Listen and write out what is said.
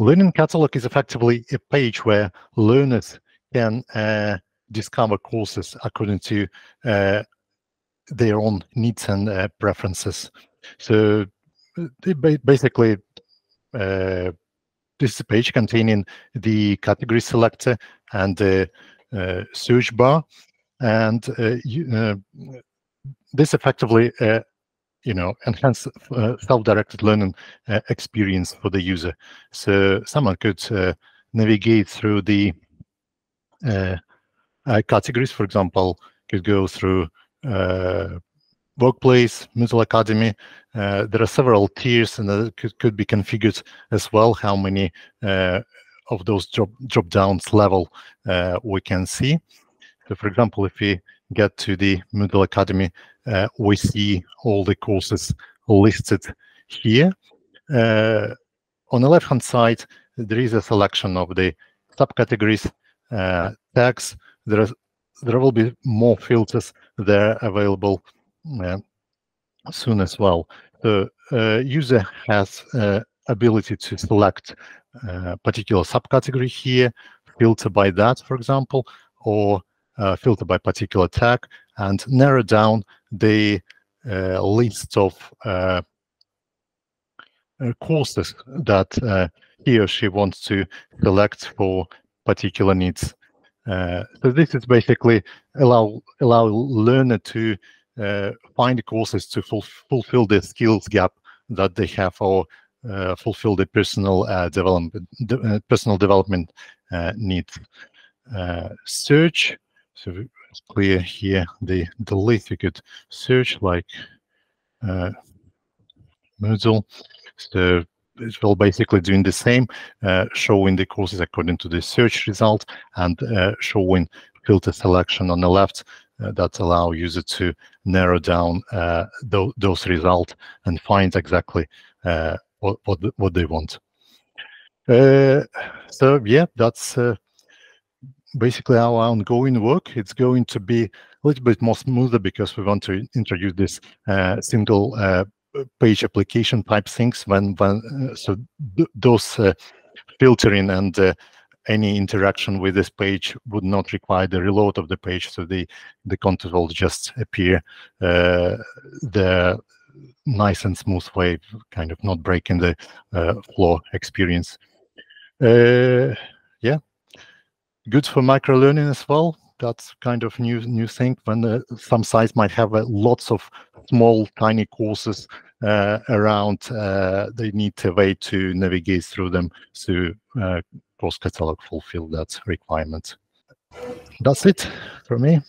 Learning catalog is effectively a page where learners can uh, discover courses according to uh, their own needs and uh, preferences. So basically, uh, this is a page containing the category selector and the uh, search bar, and uh, you, this effectively you know, enhance uh, self-directed learning uh, experience for the user. So someone could uh, navigate through the uh, uh, categories, for example, could go through uh, workplace, Moodle Academy. there are several tiers and that could, could be configured as well, how many of those drop, drop downs level we can see. So for example, if we get to the Moodle Academy, uh, we see all the courses listed here. Uh, on the left-hand side, there is a selection of the subcategories, uh, tags. There, is, there will be more filters there available uh, soon as well. The uh, user has uh, ability to select a particular subcategory here, filter by that, for example, or filter by particular tag and narrow down the uh, list of uh, courses that he or she wants to select for particular needs. Uh, so this is basically allow allow learner to uh, find courses to ful fulfill the skills gap that they have or uh, fulfill the personal development de personal development needs. search so it's clear here the, the you could search like uh, Moodle. So it will basically doing the same, uh, showing the courses according to the search result and uh, showing filter selection on the left uh, that allow user to narrow down uh, th those results and find exactly uh, what, what, what they want. Uh, so yeah, that's basically our ongoing work. It's going to be a little bit more smoother because we want to introduce this uh, single uh, page application type things when when uh, so th those uh, filtering and uh, any interaction with this page would not require the reload of the page so the the content will just appear the nice and smooth way kind of not breaking the flow experience yeah good for micro learning as well. That's kind of new new thing when uh, some sites might have uh, lots of small tiny courses uh, around. Uh, they need a way to navigate through them to course catalog fulfill that requirement. That's it for me.